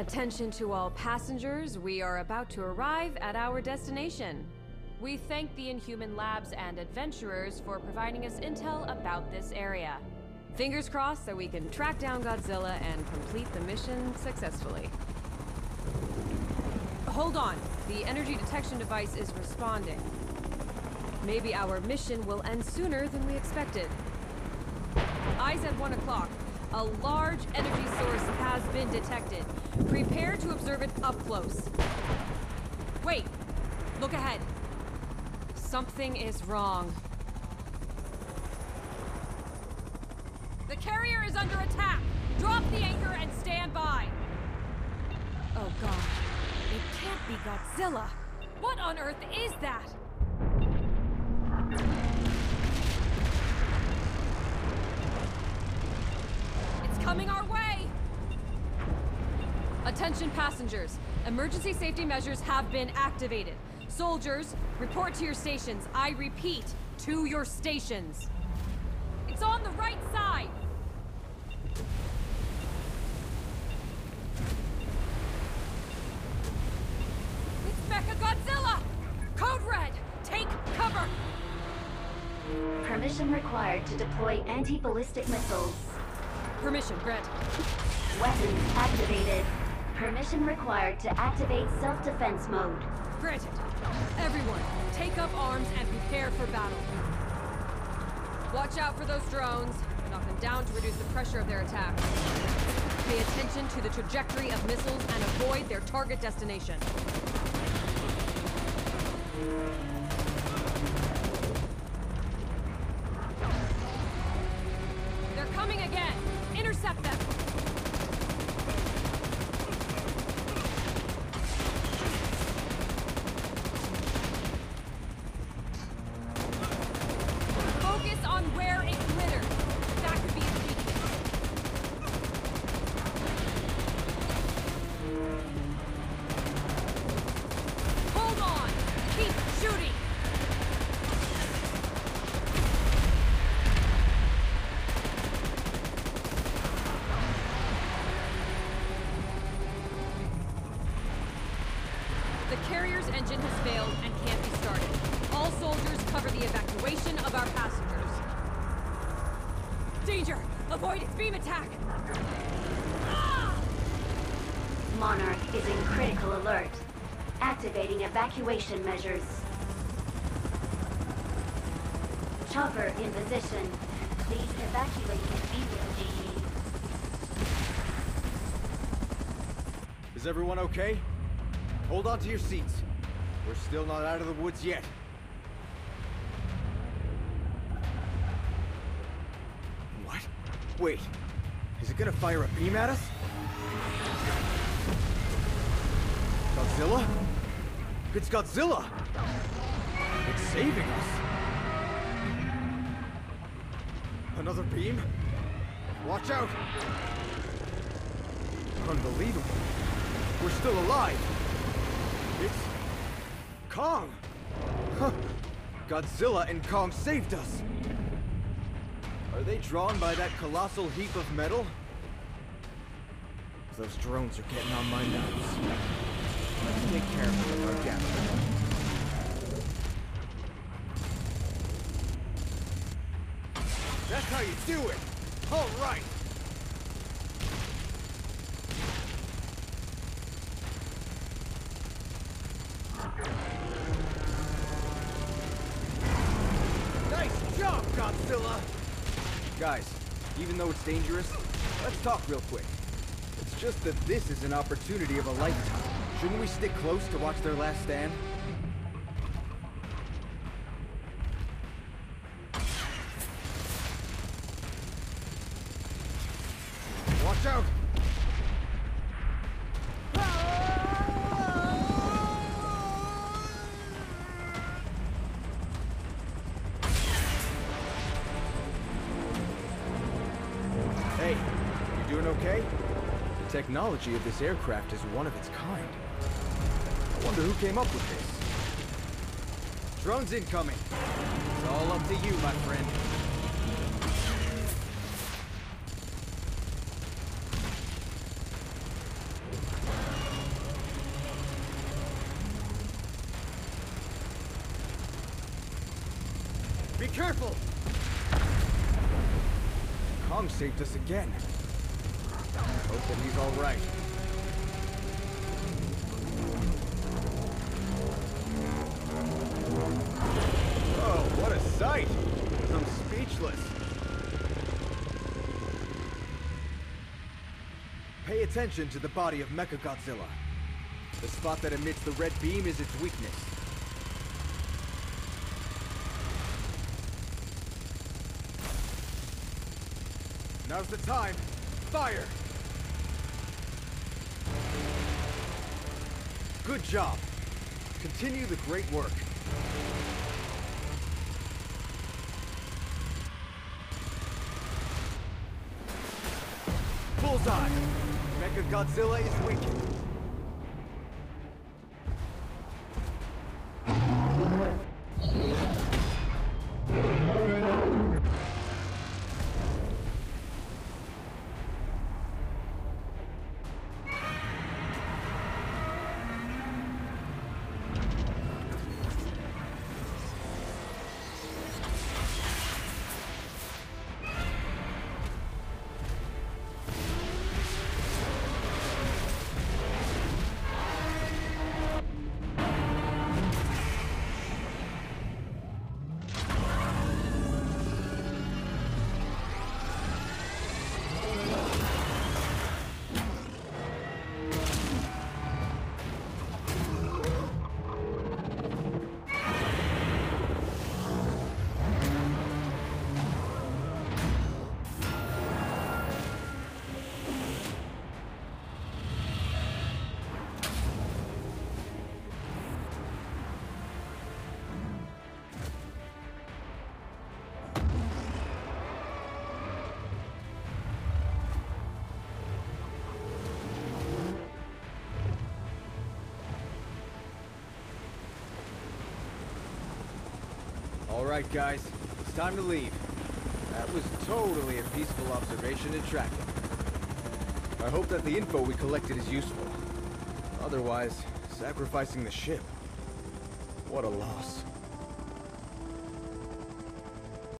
Attention to all passengers, we are about to arrive at our destination. We thank the Inhuman Labs and adventurers for providing us intel about this area. Fingers crossed that we can track down Godzilla and complete the mission successfully. Hold on, the energy detection device is responding. Maybe our mission will end sooner than we expected. Eyes at 1 o'clock. A large energy source has been detected. Prepare to observe it up close. Wait! Look ahead. Something is wrong. The carrier is under attack! Drop the anchor and stand by! Oh god. It can't be Godzilla! What on earth is that? Coming our way! Attention passengers. Emergency safety measures have been activated. Soldiers, report to your stations. I repeat, to your stations. It's on the right side! It's Mecha Godzilla! Code Red! Take cover! Permission required to deploy anti-ballistic missiles. Permission, granted. Weapons activated. Permission required to activate self-defense mode. Granted. Everyone, take up arms and prepare for battle. Watch out for those drones. Knock them down to reduce the pressure of their attack. Pay attention to the trajectory of missiles and avoid their target destination. Carrier's engine has failed and can't be started. All soldiers cover the evacuation of our passengers. Danger! Avoid its beam attack! Monarch is in critical alert. Activating evacuation measures. Chopper in position. Please evacuate immediately. Is everyone okay? Hold on to your seats. We're still not out of the woods yet. What? Wait. Is it gonna fire a beam at us? Godzilla? It's Godzilla! It's saving us! Another beam? Watch out! Unbelievable. We're still alive. It's... Kong! Huh. Godzilla and Kong saved us! Are they drawn by that colossal heap of metal? Those drones are getting on my nerves. Let's take careful of our gathering. That's how you do it! All right! Nice job, Godzilla! Guys, even though it's dangerous, let's talk real quick. It's just that this is an opportunity of a lifetime. Shouldn't we stick close to watch their last stand? Watch out! technology of this aircraft is one of its kind. I wonder who came up with this. Drones incoming. It's all up to you, my friend. Be careful! Kong saved us again. Hope that he's alright. Oh, what a sight! I'm speechless. Pay attention to the body of Mechagodzilla. The spot that emits the red beam is its weakness. Now's the time. Fire! Good job. Continue the great work. Bullseye! Mechagodzilla is weakened. All right, guys. It's time to leave. That was totally a peaceful observation and tracking. I hope that the info we collected is useful. Otherwise, sacrificing the ship. What a loss.